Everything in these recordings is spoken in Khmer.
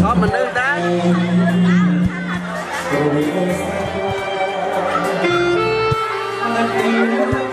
có mình ư ta ស្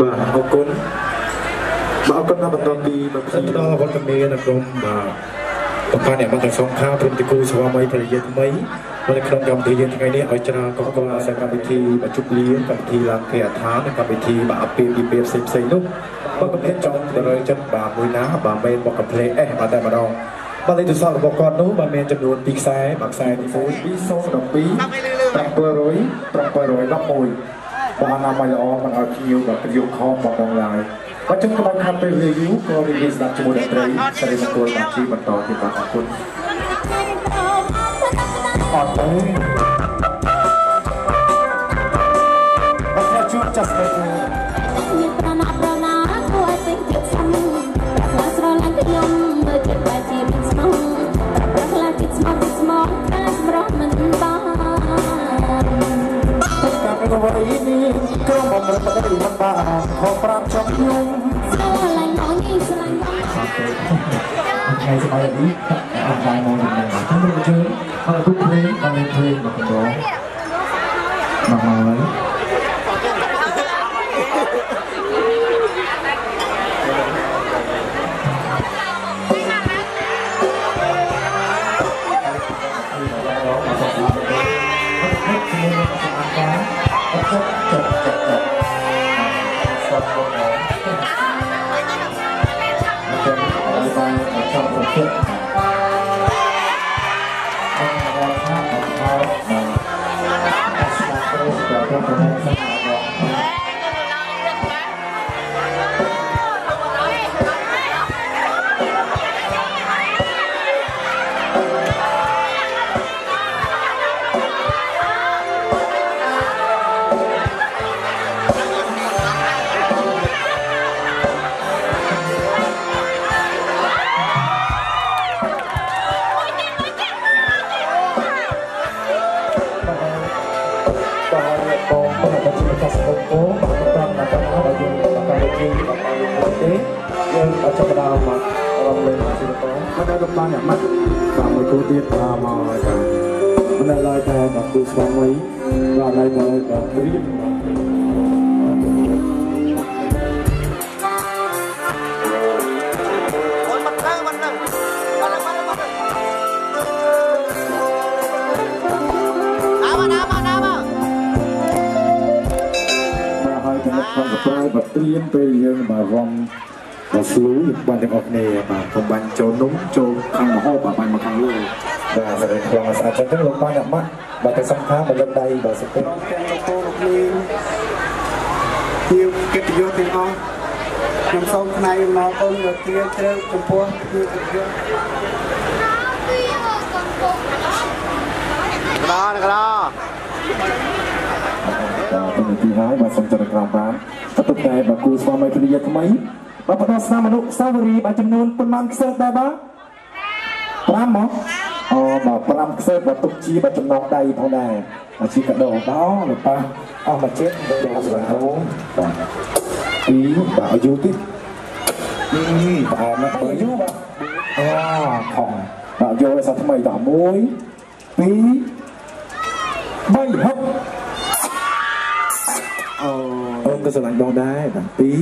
បាទអរគុណបាទអរគុណដល់បន្តពីបន្តដល់វត្តមាននៅក្រុមបាទបង្កើតអ្នកមកទាំងសងខាងព្រមទាំងគូស្វាមីភរិយាថ្មីនៅក្នុងកម្មវិធីយើងថ្ងៃនេះឲ្យច្រើនកកកអាស្រ័យកម្មវិធីបច្ចុប្បន្នកម្មវិធីឡើងគេអថាននិងកម្មវិធីបាទអពាហ៍ពិពាហ៍ផ្សេងផ្សេងៗនោះបើកំភ្លេចចង់ទៅរើចិត្តបាទមួយណាបាទមែនមកកំភ្លេចអេះបាទតែម្ដងបាទលេខទូរស័ព្ទរបស់គាត់នោះបាទមានចំនួន2ខ្សែបាទខ្សែទី1 212 700 711 បងអនាម័យល្អមិនឲ្យភ្ញៀវបាទប្រយោគខំបងបងឡើយបាទចឹងក្បាច់ខាត់ពេលវាយូរក៏រីករាយស្ដាប់ជាមួយតន្ត្រីសិរីមង្គលបាទជីបន្តទៀតបាទអរគុណអត់ទេបាទខ្ញុំជួបចាស់ស្ដី នៅវត្តនេះក្រុមបំរើបដិមិនបានខកប្រាប់ចំខ្ញុំស្រឡាញ់មកនេះស្រឡាញ់មកថ្ងៃស្អែកនេះអត់បានមកដល់ចាំមើលជើងហើយទុកភ្លេងបានលេងភ្លេងមកបន្តមកហើយ ស្វាមីបាទឡើយតែបាទរៀបអូនមិនត្រូវមិនត្រូវបាត់បាត់បាត់អាមកអាមកអាមកបាទហើយចំណុចផងសប្រាយបាទត្រៀមពេលយើងបាទរំបាទស្លូបានទាំងអស់គ្នាបាទកុំបាញ់ចូលនំចូលខាងមហោបបាទបាញ់មកខាងលើបាទសរិទ្ធខ្លងស្អាតចឹងទៅលោកបានអ្នកម៉ាត់ បាទតែសំខាន់មកលើកដៃបាទសុខទាំងលោកពូលោកមីងជាកិត្តិយសទាំងអស់ខ្ញុំសូមថ្លែងអំណរគុណដល់ជាជ្រៅចំពោះជាកិត្តិយសក្រណក្របាទពីទីហើយបាទសូមចរក្រមបានបន្ទុកដែរបាទគូស្វាមីភរិយាថ្មីបាទផ្ដោតស្នាមអនុស្សាវរីយ៍បាទចំនួនប៉ុន្មានខ្សែដែរបាទ5មក អូបាទ5ខ្សែបាទទុកជាបាទចំណងដៃផងដែរបាទជាកដោដល់លោកប៉ាអស់មកជិតដល់ស្រាវបាទពីរបាទអាយុតិចនេះបាទមកអាយុបាទអូខំបាទយកឲ្យសាថ្មីដល់1 2 3ហឹកអូអូនក៏ស្រឡាញ់បងដែរបាទពីរ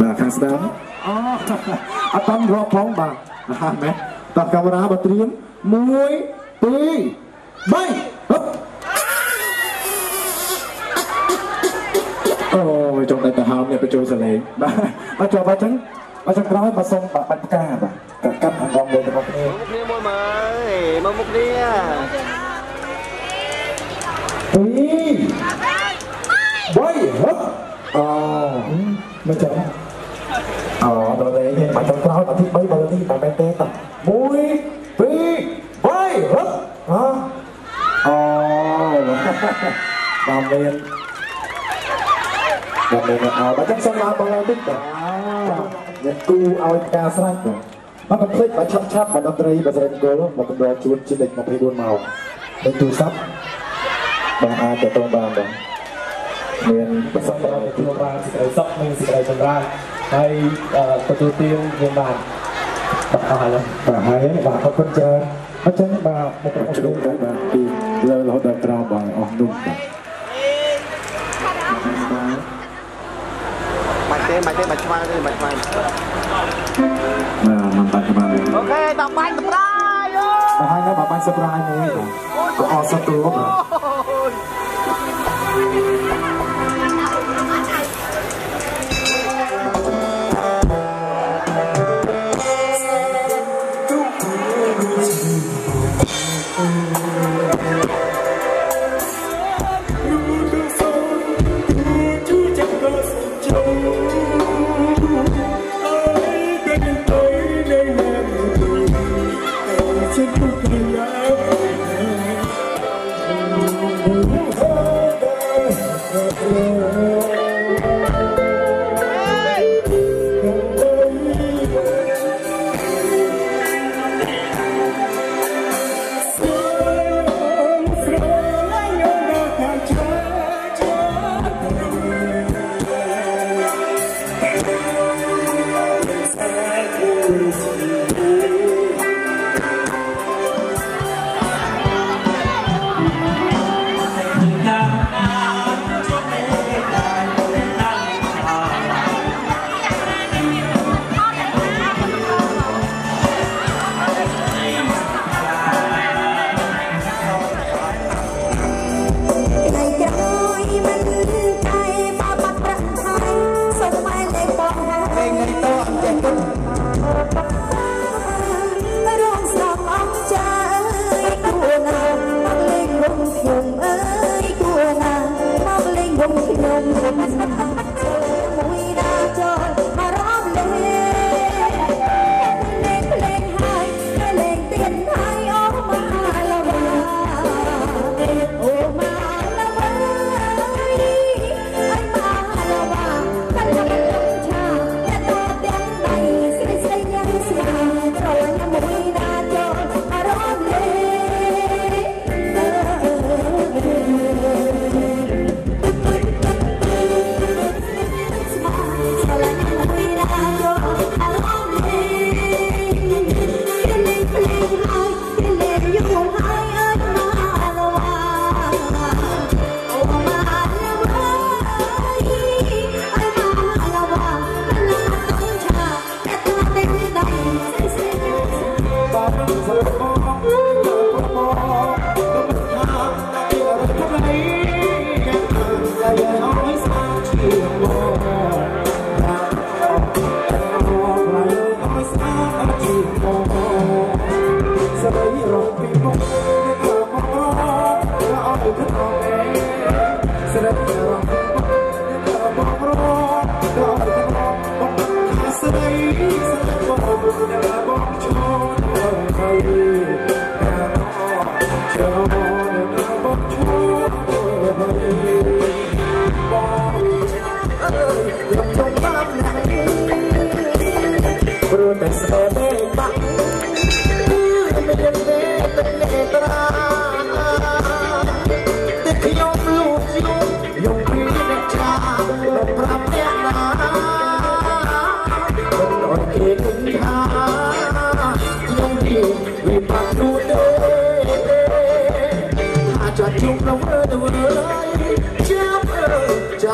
បាទខាងស្ដាំអូអត់តាមរាប់ផងបាទបាទមែនតោះកាមេរ៉ាបាទត្រៀម 1 2 3ហឹកអូយចង់តែទៅហើមនេះបញ្ចូលសលេងបាទបាទចូលបាទចឹងបាទចឹងក្រោយបាទសូមបាទបាត់ផ្កាបាទកាត់កាត់អង្រំលើរបស់គ្នាមុខនេះមួយមើលមកមុខនេះពីរបីហឹកអូមិនចាំអូដល់លេងនេះបាច់ចង់ក្រោយអាទី3បើទីបើមែនទេត1 តាមមានដល់មានអោបើចឹងសុំឡើងបងឡើងតិចបាទយកគូឲ្យផ្កាស្រេចបាទមកភ្លេចបើឆាប់ឆាប់បើតន្ត្រីបើស្រេចគោលមកកំដរជួនជាលេខ24ម៉ោងលេខទូរស័ព្ទបងអាចទៅតបានបងមានប្រសិទ្ធភាពទទួលបានសេចក្តីសុខនិងសេចក្តីចម្រើនហើយអឺទទួលទានយើងបានបាទអស់ហើយបាទហើយបាទអរគុណច្រើនអញ្ចឹងបាទមកប្រជុំដែរបាទពី លើរហូតដល់ក្រោមបងអស់នោះបាទបាច់ទេបាច់ទេបាច់ឆ្មាទេបាច់ឆ្មាបាទមិនបាច់បានអូខេដល់បាញ់សម្រាយអូបាទហើយនៅបាទបាញ់សប្រាយមួយបាទក៏អស់សត្វទូបាទ អ ព្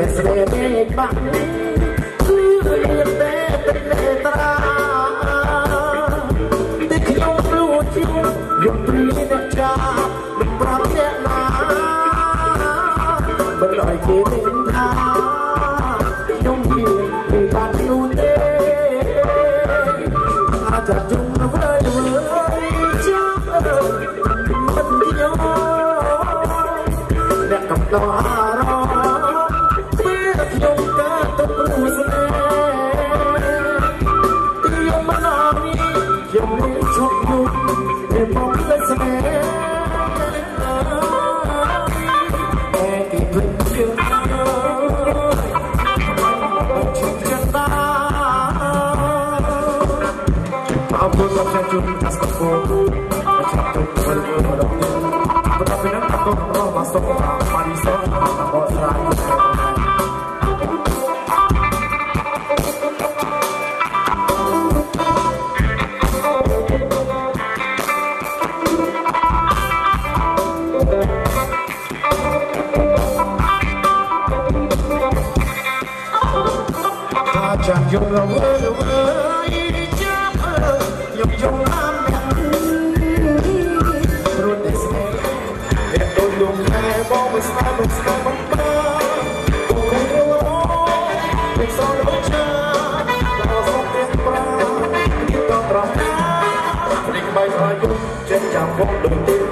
ព្រោះតែស្នេហ៍នេះបាក់គឺលឿនតែទឹកនេត្រាតែខ្ញុំលួចយំយំព្រីអ្នកចាមិនប្រាប់អ្នកណាមិនឲ្យគេនិយាយថាខ្ញុំមានពីបាននោះទេអាចជុំនៅវិញចាប់មិនយល់អ្នកកំដរ អរគុណមកជួបអាស្កូម អ្នកដូចលំហែបងមិនស្នេហ៍មិនស្គាល់មិនបានអូយរវមិនសល់ដូចចាដល់សុខទៀតប្រានេះក៏ប្រមានេះក្បៃស្អាយយំចេះចាំបងដូចទេ